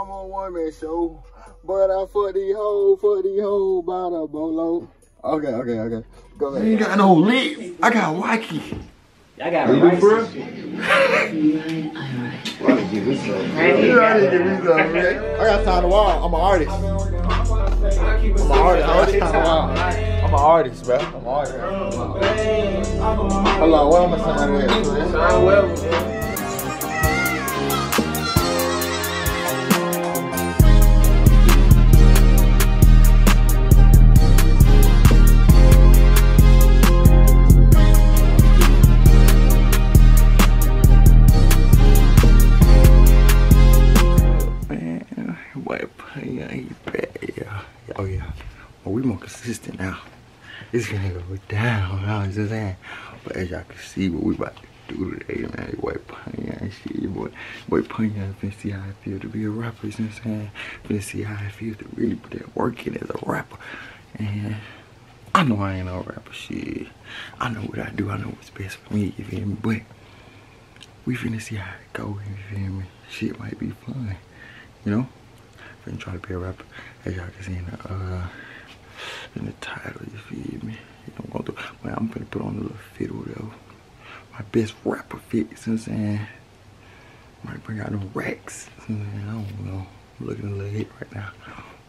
I'm a one man show. But I fuck these hoes, fuck these hoes by the bolo. Okay, okay, okay. Go I ahead. ain't got no lip. I got wacky. I got You rice. bro? and shit. You already give me some, man. I got time to walk. I'm an artist. I'm an artist. I already time to walk. I'm an artist, bro. I'm an artist. Hold on, what am I saying out there? Oh. Well, we more consistent now. It's gonna go down, you know what I'm saying? But as y'all can see what we about to do today, man, white pay and shit, boy. White pay ain't finna see how I feel to be a rapper, you know what I'm saying? Finna see how I feel to really put that work in as a rapper. And I know I ain't no rapper, shit. I know what I do, I know what's best for me, you feel me? But we finna see how it go, you feel me? Shit might be fun, you know? Finna try to be a rapper, as y'all can see in the, uh, in the title, you feel me? You know, I'm, gonna man, I'm finna put on a little fit. My best rapper fit, you know what I'm saying? Might bring out them racks, you know? I don't know. I'm looking a little hit right now.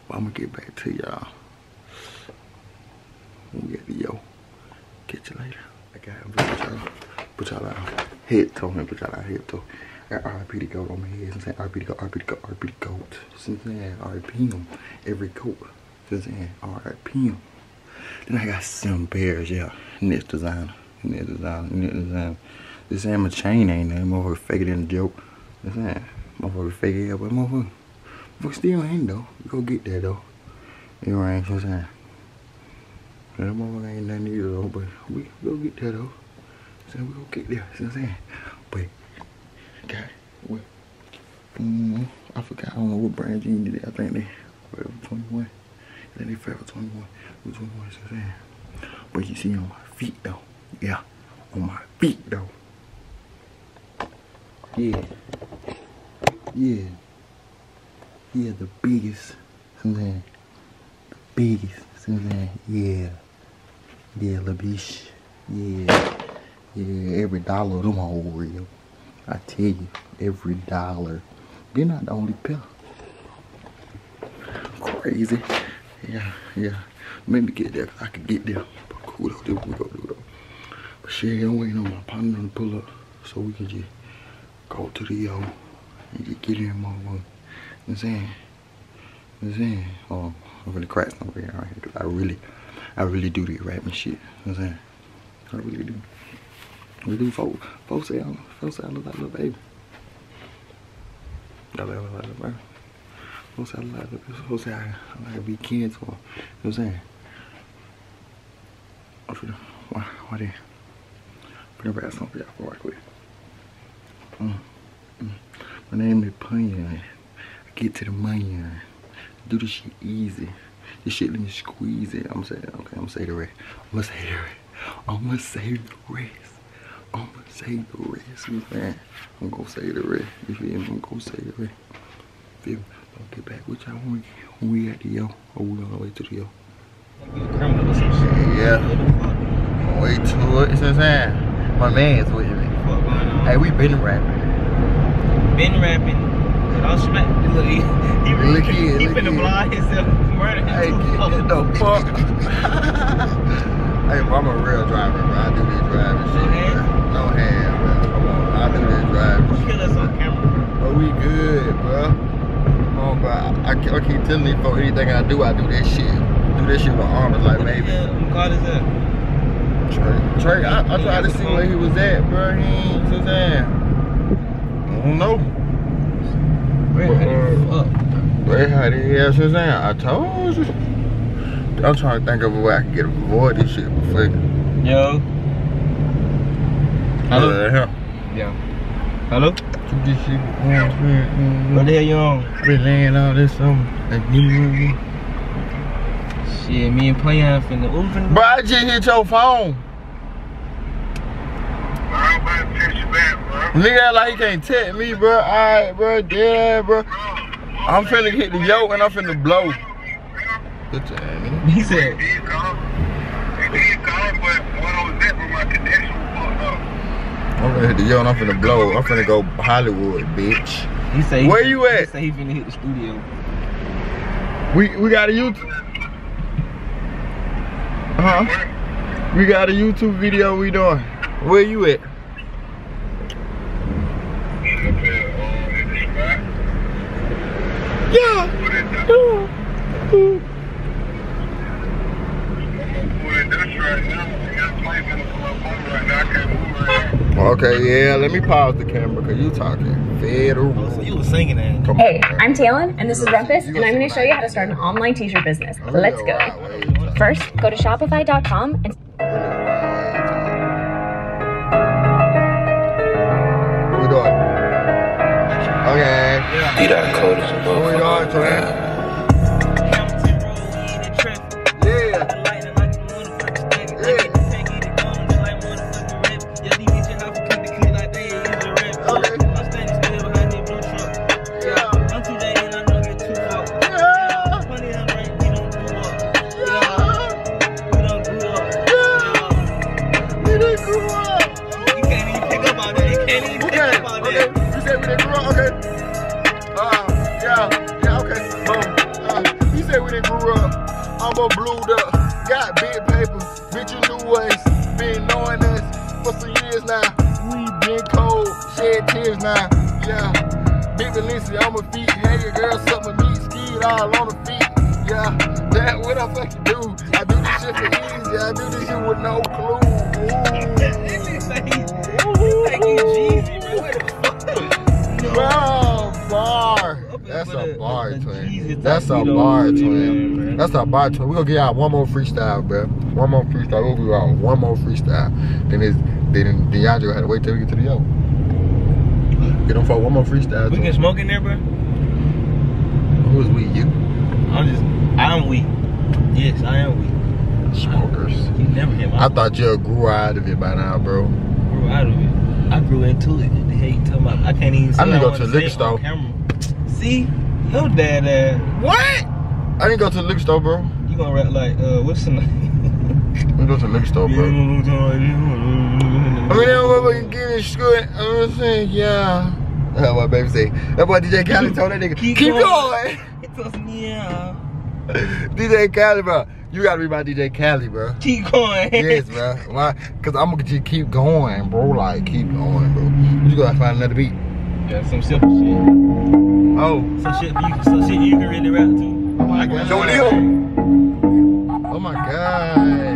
But I'm gonna get back to y'all. When we get the yo. Catch you later. I got y'all, put y'all out head toe and put y'all out head toe. I got RIP to goat on my head. I'm saying RIP to goat, RIP to goat, RIP to goat. So I'm RIP him. Every goat. So I'm RIP him. Then I got some bears, yeah. Next designer. Next designer. Next designer. This ain't my chain ain't nothing. Motherfucker fake it in a joke. That's saying. Motherfucker fake it, but motherfucker. Motherfucker still ain't though. Go get that though. You know what I'm saying? That motherfucker ain't nothing either though, but we go get that though. So we go get there, see what I'm saying? But, God, what? Mm, I forgot, I don't know what brand jeans did. I think they, Forever 21. I think they Forever 21. It was 21, see what But you see on my feet though. Yeah, on my feet though. Yeah. Yeah. Yeah, the biggest. Saying? The biggest. Saying? Yeah. Yeah, bitch. Yeah. Yeah, every dollar of them all real. I tell you, every dollar. They're not the only pill. Crazy. Yeah, yeah. Maybe get there. I could get there. But we do though. But shit, I'm waiting on my partner to pull up so we can just go to the yo and just get in more. You know what I'm saying? You know what I'm saying? Oh, I'm really cracking over here right here I really, I really do the rapping shit. You know what I'm saying? I really do. We do say I'm, folks say I look like little baby. I look like little baby. Say I look like little say I, I like to be kids or, you know what I'm saying? I'm finna, why, why they, finna grab something for y'all right quick. Mm, mm. My name is Punyan. I get to the money. uh, Do this shit easy. This shit let me squeeze it. I'm saying, okay, I'm gonna say the rest. I'm gonna say the rest. I'm gonna say the rest. I'm gonna say the rest, you man. I'm gonna say the rest. You feel me? I'm gonna say the rest. Feel me? I'll get back with y'all when we, when we at the yo. Or we on the way to the yo. Criminal or some. Yeah. Way to it. You know what I'm saying? My man's with me. What going on? Hey, we been rapping. Been rapping. Don't smack. Look, he, he, Look he, here, he look finna blind himself. Murder Hey, get the fuck. hey, bro, I'm a real driver, bro. I do this driving shit. hands? No hands, bro. Come on. I do this driving shit. Kill us on camera. But we good, bro. Come on, bro. I, I keep- I keep telling these folks anything I do, I do this shit. Do this shit with armors like What the maybe. hell them call this up? Trey, Trey, I, I tried to see where he was at, bro. He ain't, so saying. I don't know. Where how the fuck? They had it here, so. I told you. I'm trying to think of a way I can get avoid this shit before. Yo. Hello? Yeah. Hello? This shit. Mm, What the hell you on? I been laying all this summer. Like, you know, Shit, me and Playan finna. What we finna Bro, I just hit your phone. I'm about to text you back, bro. Nigga like he can't text me, bro. Alright, bro. Yeah, bro. Bro, I'm finna hit the yo and I'm finna blow. Good job, man. He said, did call. They did call, but what I was at with my connection was fucked up. I'm gonna hit the yo and I'm finna blow. I'm finna go Hollywood, bitch. he said, he- Where you at? He said he finna hit the studio. We we got a YouTube. Huh? We got a YouTube video we doing. Where you at? He's up there, uh, in the spot. Yeah. Put it down. I'm gonna pull it this right now. I got a plane finna pull up on me right now. I can't move right now. Okay, yeah. Let me pause the camera because you're talking federal. Oh, so you was singing that. Come Hey, on. I'm Talon, and this is Rumpus, and I'm going to show you how to start an online t-shirt business. I'm Let's go. wild. First, go to shopify.com and Really a wild wave. What we doing? Okay. He that cold as a What we doing, motherfucker. Valencia on my feet. Hey, your girl suck my meat. Skied all on the feet. Yeah. That what I fucking do. I do this shit for easy. I do this shit with no clue. That's a bar, twin. That's a bar, twin. That's a bar, twin. We gonna get out one more freestyle, bro. One more freestyle. We'll be out one more freestyle. Then it's then DeAndre had to wait till we get to the yo. Get him for one more freestyle. We can smoke in there, bro. Who's we? You I'm just, I'm weak. Yes, I am weak. smokers. You never hit my I thought you grew out of it by now, bro. grew out of it. I grew into it. The hell you talking about? I can't even. I to go to the liquor store. See, no dad. Uh, What? I didn't go to the liquor store, bro. you gonna rap like uh, what's the name? I didn't go to the liquor store, bro. I mean, that motherfucker getting screwed. I'm saying, yeah. That's what baby say. That boy DJ Khaled told that nigga, keep, Keep going. going. It was yeah. DJ Khaled, bro. You gotta be my DJ Khaled, bro. Keep going. yes, bro. Why? Cause I'm gonna just keep going, bro. Like, keep going, bro. You just gotta find another beat. Yeah, some simple shit. Oh. Some shit you, some shit you can really rap to. Oh my god. Oh my god.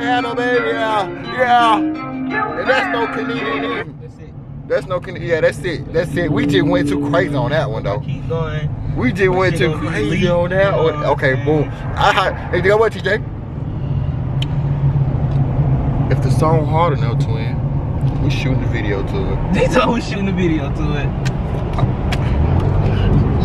We ain't finna have no baby. Yeah, yeah. And that's no Canadian. That's it. That's no Canadian. Yeah, that's it. That's it. We just went too crazy on that one though. Keep going. We just went too crazy on that one. Okay, boom. I hey, you know what, TJ? If the song hard enough, twin, we shooting the video to it. They told we shooting the video to it.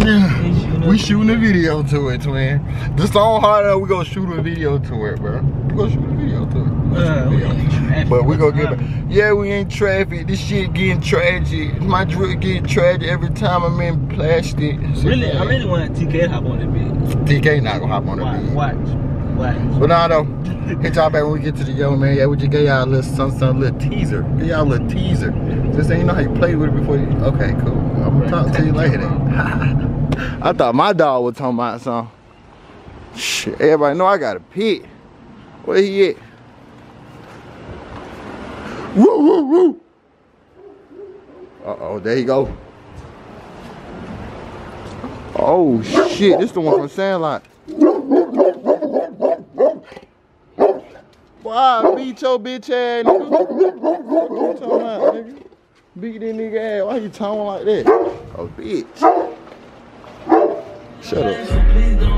Yeah, we shooting a video to it, twin. The song hard enough, we gonna shoot a video to it, bro. We gonna shoot a video to it. We gonna shoot Uh, a we video. ain't traffic. But we gonna get back. Yeah, we ain't traffic. This shit getting tragic. My drip getting tragic every time I'm in plastic. So, Really, I yeah. really want TK to hop on that bitch. TK not gonna hop on the Watch, beat. watch. What? But nah, though, hit y'all back when we get to the yo, man. Yeah, we just gave y'all a little some, some little teaser. Give y'all a little teaser. Just you know how you play with it before you. Okay, cool. Talk to you later. I thought my dog was talking about something. Shit, everybody know I got a pit. Where he at? Woo, woo, woo. Uh oh, there you go. Oh shit, this the one from Sandlot. Boy, I beat your bitch ass, nigga. What you talking about, nigga? Beat that nigga ass. Why you talking like that? Oh, bitch. Shut up.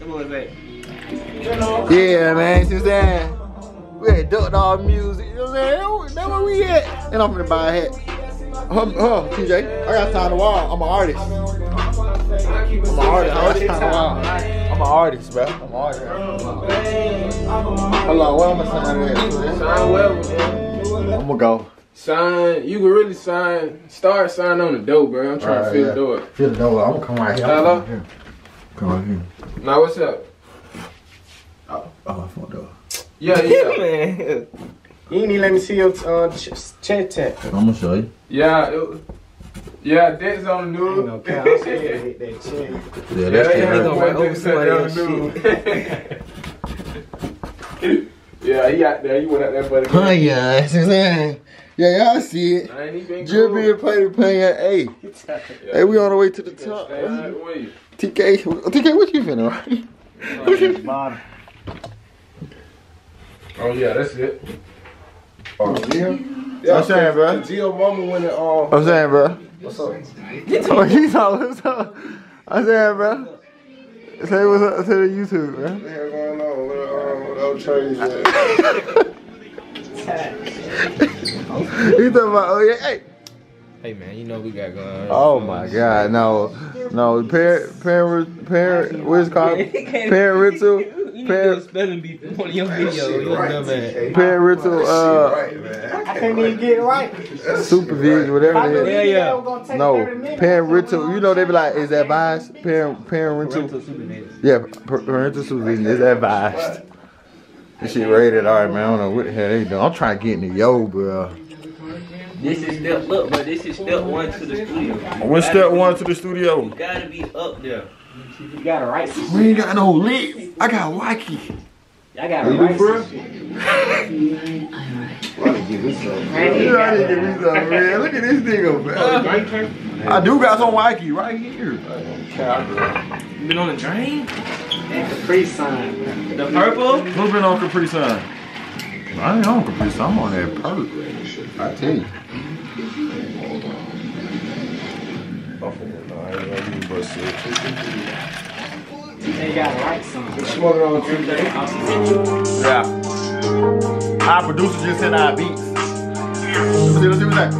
Yeah, man. See what I'm saying? We had duck dog music. You know what I'm saying? That's where we at. And I'm gonna buy a hat. Huh, huh, TJ. I got time to wall. I'm an artist. I'm an artist. I already time to wall. I'm an artist, bro. I'm an artist. Hold on, where am I signing at? Sign well, man. I'm gonna go. Sign. You can really sign. Start signing on the door, bro. I'm trying Alright, to feel yeah. the door. Feel the door. I'm gonna come right here. Hello? Come right here. Now what's up? Oh, oh I fucked up. Yeah, yeah, Man. You ain't even let me see your uh, ch- chat chat. I'm gonna show you. yeah. It, yeah, that's on the Ain't news. no cap. I'm scared to hit that chin. Yeah, Yeah, that's yeah, yeah, gonna write over somebody else's yeah, he out there. He went out there for the game. Huh, yeah, see what I'm saying? Yeah, yeah, I see it. I ain't Jimmy and Play playing at A. Hey, we on the way to the top. Stay out the way. TK, TK, what you finna, right? Bottom. Oh yeah, that's it. Oh, yeah? I'm saying, bro. Gio mama went and, um, I'm saying, bro. what's up? Oh, he's all what's up. I'm saying, bro. Say what's up to the YouTube, bro. What the hell going on? What, um, what old Trey's at? He talking about, oh yeah, hey. Hey man, you know we got going on. Oh my God, no, no, parent, parent, parent, what's it called? Parental, You need to do a parent, spelling bee for one of your videos. You a dumb man. uh, Right. I can't even get it right. supervision, whatever it Yeah, yeah. It was gonna take 30 No, minutes. parental. You know they be like, is advised? Parent, parental. Parental supervision. Yeah, parental supervision is advised. This shit rated all right, man. I don't know what the hell they doing. I'm trying to get in the yo, bro. This is step look, but this is step one to the studio. What's step one to the studio? You gotta be up there. You gotta write some We ain't got no lit. I got Wacky. I gotta write some shit. You already give me some, man. Look at this nigga, man. I do got some Wacky right here. You been on the drain? And Capri Sun. The purple? Who's been on Capri Sun? I ain't on Capri Sun. I'm on that purple. I tell you. They got lights Yeah. Our producer just sent our beats. Let's see, let's see what's that.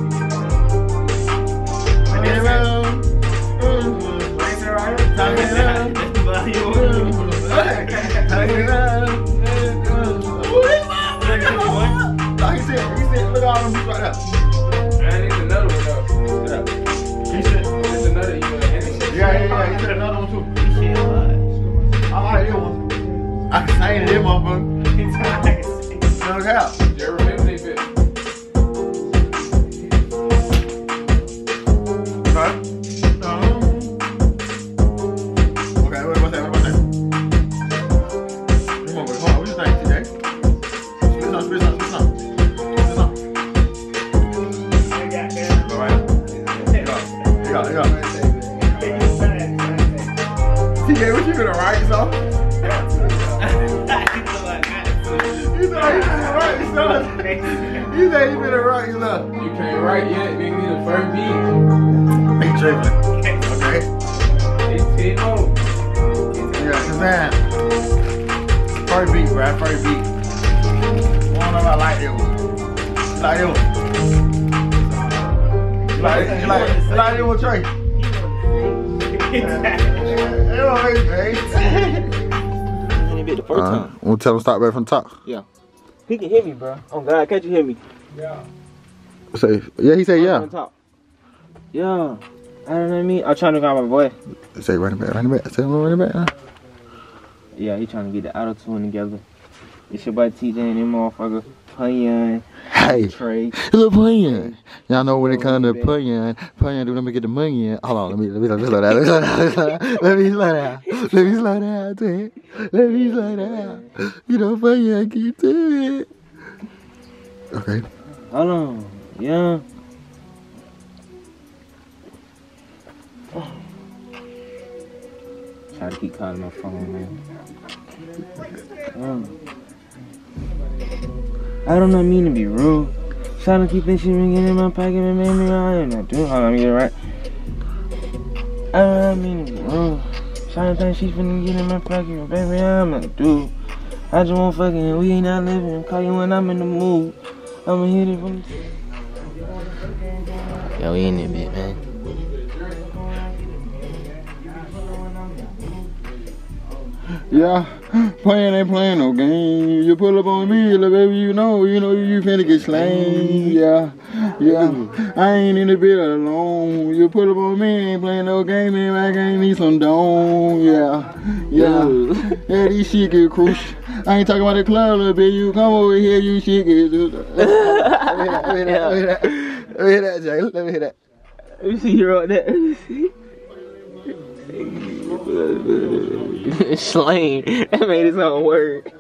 Said, he said, look at all them people right there. yeah, yeah. You said another one too. I already it. I, I ain't did one, bro. Look out. I don't know if I like that one. You like that one? You like, you like, you like that one, Trey? It was great. Ain't bit the first Uh, time. we'll tell him start back from the top. He can hear me, bro. Oh God, can't you hear me? Yeah. Say, yeah, he said On yeah. top. Yeah. I don't know what I mean. I'm trying to find my boy. Say running back, running back. Say running back. Huh? Yeah, he trying to get the auto tune together. It's your boy TJ and them motherfucker. Punyan, Hey, Trey. little Punyan. Y'all know when it comes to Punyan do let me get the money in. Hold on, let me let me let me slow down. Let me slow down. Let me slow down. Let me slow down. Let me slow down. You know Punyan keep to it. Okay. Hold on. Yeah. Try to keep calling my phone, man. Um, I do not know, mean to be rude. Trying to keep this shit ringing in my pocket and make me I am not doing. Hold on, let me get it right. I do not mean to be rude. Trying to think she's finna get in my pocket, but baby, I'm not dude. I just want fucking, we ain't not living. Call you when I'm in the mood. I'ma hit it from the Yo, we ain't in it, bit, man. Yeah, playing ain't playing no game. You pull up on me, little baby, you know, you know you finna get slain. Yeah, yeah. I ain't in the bed alone. You pull up on me, ain't playing no game, man. I can't need some dome. Yeah, yeah. Yeah, these shit get crucial. I ain't talking about the club, little bit. You come over here, you shit get. Let me hear that. Let me hear that. Let me hear that, Jay. Let me hear that. Let me see you wrote that. Let me see. Slang. That made his own word.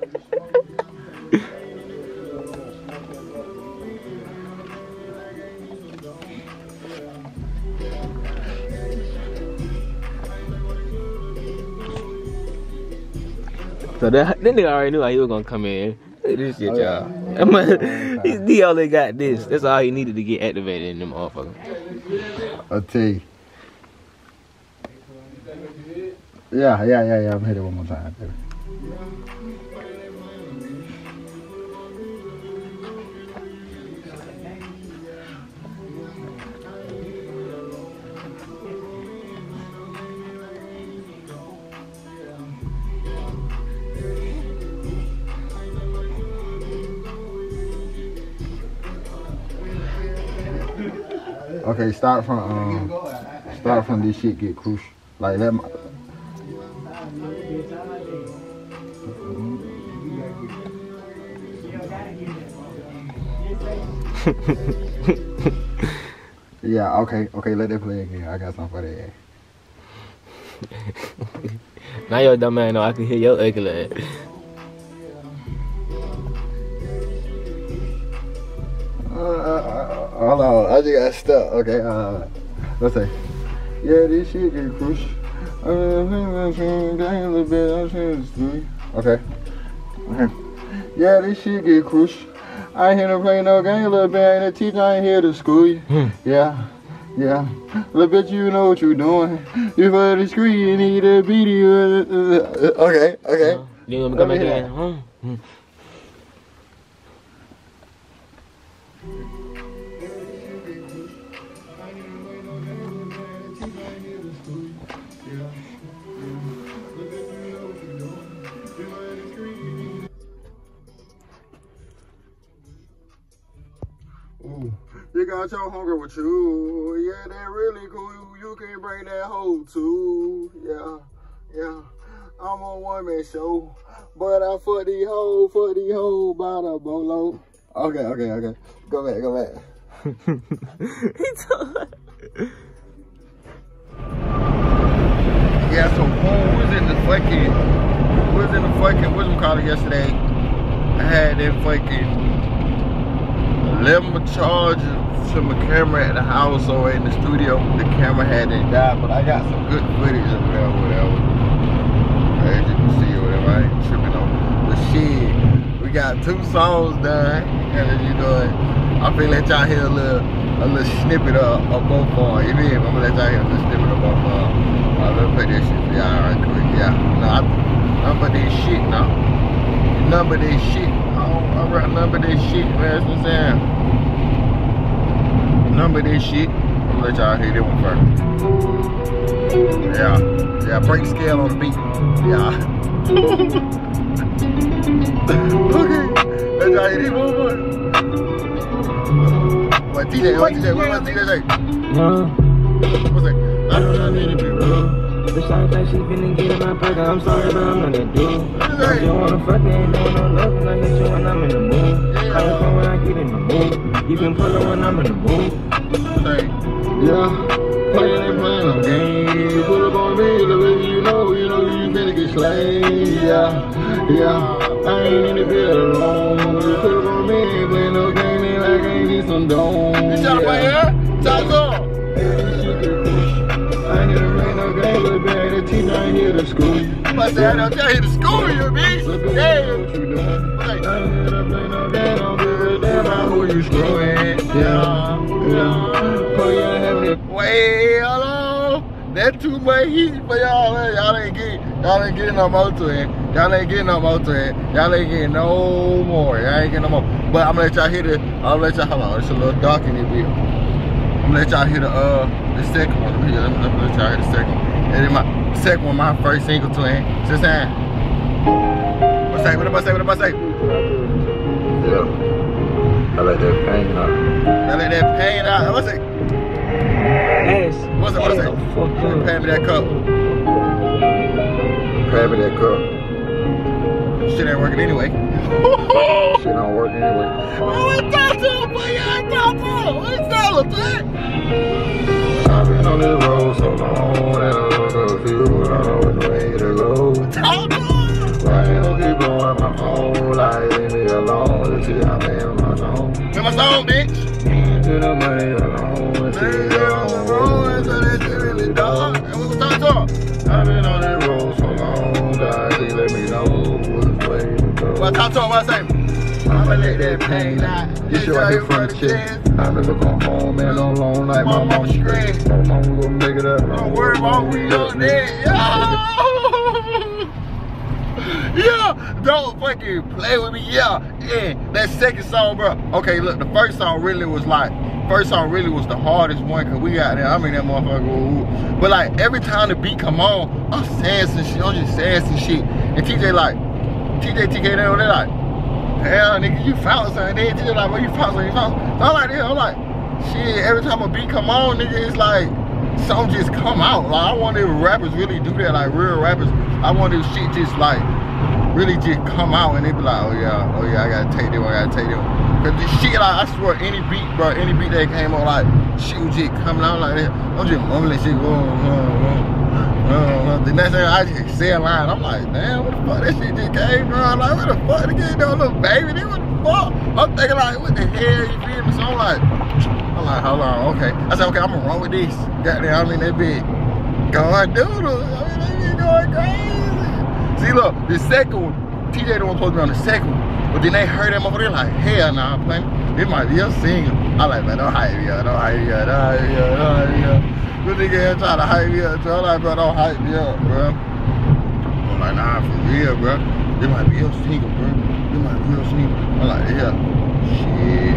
So that, that nigga already knew how he was gonna come in. Look at this shit, oh, y'all. he, he only got this. That's all he needed to get activated in them motherfucker. I'll tell you. Yeah, yeah, yeah, yeah. I'm hit it one more time. Baby. Okay, start from um, start from this shit get crucial. Like that. yeah. Okay. Okay. Let that play again. I got something for that. Now your dumb man know I can hear your ugly ass. Uh, uh, uh, hold on, I just got stuck. Okay, uh, let's say, yeah, this shit get crucial. Okay. Okay. Yeah, this shit get crucial. I ain't here to play no game, little bit. I ain't a teacher, I ain't here to school you. Hmm. Yeah, yeah. Little bit, you know what you're doing. You for the screen, you need a video. Okay, okay. Uh, you want me to come me back in? Hmm, hmm. You got your hunger with you. Yeah, that really cool. You can bring that hoe too. Yeah, yeah. I'm on one man show. But I fuck these hoes, fuck these hoes by the bolo. Okay, okay, okay. Go back, go back. yeah, so who was in the fucking, who was in the fucking, what's call it yesterday? I had that fucking 11 charges to my camera at the house or in the studio. The camera had that died, but I got some good footage of whatever, whatever. As you can see, whatever. I ain't tripping on. But shit, we got two songs done, and you know, I feel let y'all hear a little, a little snippet of, of both of them. You mean? I'm gonna let y'all hear a little snippet of both of them. I'm gonna play this shit for y'all right quick. Yeah, no, I, number this shit now. Number this shit. I don't, I number this shit, man. That's what I'm saying number this shit. I'm gonna let y'all hear that one first. Yeah. Yeah, break scale on the beat. Yeah. okay. Let y'all hear this one. What TJ, what TJ, what, TJ say? What's that? I don't know, I need to be real. The song that she finna get in my pocket. I'm sorry, but I'm gonna do. What is Don't you wanna fuck me? Ain't doing no love when I hit you when I'm in the mood. Call your phone when I get in the mood. You can pull up when I'm in the mood. Say, Yeah, playing and playing no games. Put up on me, the way you know, you know you better get slayed. Yeah, yeah, I ain't in the bed alone. You put up on me, playing no game, ain't like I ain't need some dome. you trying to play yeah. here? Talk to no game, but better ain't here to school. you. But say, I don't tell you to school you, bitch. Look at Yeah. what you doing. I here to play no game, don't give a damn about who you screwing. Yeah, yeah. Call your heavenly Wait, hello. That's too much heat for y'all. man. Y'all ain't getting, y'all ain't getting no more to it. Y'all ain't getting no more to it. Y'all ain't getting no more. Y'all ain't getting no more. But I'm gonna let y'all hear the. I'm gonna let y'all. Hold on, it's a little dark in here. I'm gonna let y'all hear the uh the second one. Let me, let me, let y'all hear the second one. And then my second one, my first single to him. Since then. What's that? What am I say? What am I say? Yeah. I like that pain out. I let that pain out. What's it? Ass. What's it? What's it? Fuck up. Pay me that cup. Grab that cup. Shit ain't working anyway. Shit don't work anyway. Oh, what talk to him, boy? I talk to him. What's that, man? I've been on this road Why you don't keep blowing my phone? Like, leave me alone. See, I'm in my zone. Hear my song, bitch. To the money alone. See, down on the road, so that shit really dark. And we was talking to. I've been on this road so long that he let me know which to go. Well, talk to him. What I? I'ma let that pain out. This shit right here from the chest. I've been looking home and alone like my mama stressed. My mama gonna make it up. Don't worry about we on that. Yeah. yeah. Don't fucking play with me. Yeah. And that second song, bro. Okay, look, the first song really was like, first song really was the hardest one because we got there. I mean, that motherfucker. Ooh. But like, every time the beat come on, I'm saying shit. I'm just saying shit. And TJ like, TJ, TK, they they're like, hell, nigga, you found something. Then TJ like, well, you found something, you found something. So I'm like, I'm like, shit, every time a beat come on, nigga, it's like, something just come out. Like, I wonder if rappers really do that, like real rappers. I wonder if shit just like, really just come out and they be like, oh yeah, oh yeah, I gotta take this I gotta take this. Cause this shit, like, I swear, any beat, bro, any beat that came on, like, shit was just coming out like that. I'm just mumbling shit, whoa, whoa, whoa. The next thing I just say a line, I'm like, damn, what the fuck that shit just came from? Like, what the fuck, they getting no little baby, nigga, what the fuck? I'm thinking like, what the hell, you feel me? So I'm like, I'm like, hold on, okay. I said, okay, I'm gonna run with this. Goddamn, I mean, that bitch going doodle. I mean, that bitch going crazy. See, look, the second one, TJ the one supposed to be on the second one. But then they heard that motherfucker, they like, hell nah, playing. It might be a single. I like, man, don't hype me up, don't hype me up, don't hype me up, don't hype me up. This nigga here trying to hype me up, so I'm like, bro, don't hype me up, bro. I'm like, nah, for real, bro. This might be a single, bro. This might be a single. I'm like, yeah, shit.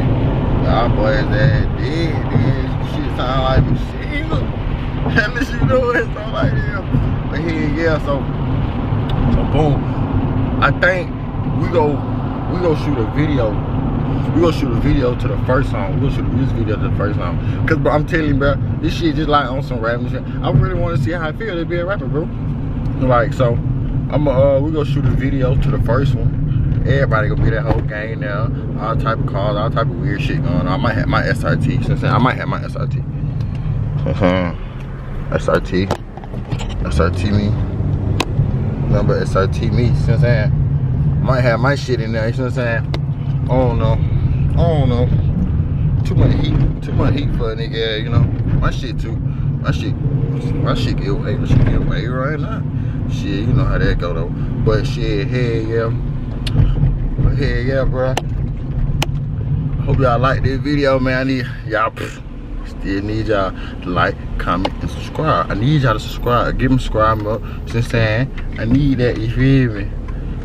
Y'all boys that dead, then shit sound like a single. At least you know it sound like that. But here, yeah, so, so boom. I think we go, we go shoot a video we gonna shoot a video to the first song. We gonna shoot a music video to the first song. Cause bro, I'm telling you, bro, this shit just like on some rapping shit. I really want to see how I feel to be a rapper, bro. Like so, I'm uh we gonna shoot a video to the first one. Everybody gonna be that whole gang now. All type of cars, all type of weird shit going on. I might have my SRT. Saying? I might have my SRT. Uh-huh. SRT. SRT me. Number SRT me. You know what I'm saying? Might have my shit in there. You know what I'm saying? I don't know. I don't know. Too much heat. Too much heat for a nigga. You know. My shit too. My shit. My shit get away. My shit get away right now. Shit, you know how that go though. But shit, hey yeah. Hey yeah, bro. Hope y'all like this video, man. I need y'all still need y'all to like, comment, and subscribe. I need y'all to subscribe. Give them subscribe up. Since saying I need that, you feel me?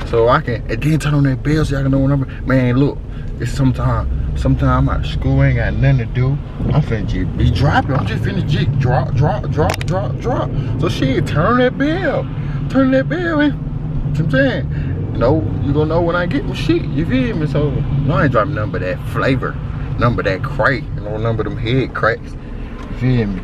So I can and then turn on that bell so y'all can know when I'm man look, it's sometime sometime I'm out of school, ain't got nothing to do. I'm finna just be dropping. I'm just finna just drop, drop, drop, drop, drop. So shit, turn that bell. Turn that bell in. You know I'm saying? You know, you gonna know when I get my shit, you feel me? So no, I ain't dropping none but that flavor, number that crack, know, number them head cracks. Feel me?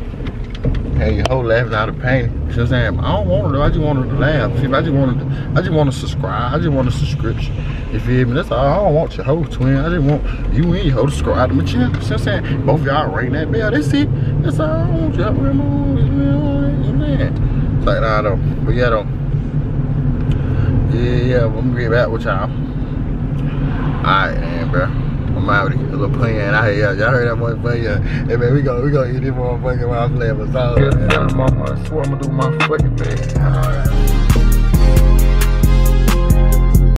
Hey, your whole laughing out of pain. You know saying? I don't want to. I just want to laugh. See, I just want to. I just want to subscribe. I just want a subscription. You feel me? That's all. I don't want your whole twin. I just want you and your whole subscribe to my channel. Know what saying? Both y'all ring that bell. That's it. That's all. I want y'all. You know? It's like nah, though. But yeah, though. Yeah, yeah. I'm gonna get back with y'all. Alright, man, bro. I'm out of here. Little plan out here. Y'all heard that motherfucker? Yeah. Hey, man, we gonna, we gonna eat this motherfucker while I'm playing with sauce. Yeah, I swear I'm gonna do my fucking best.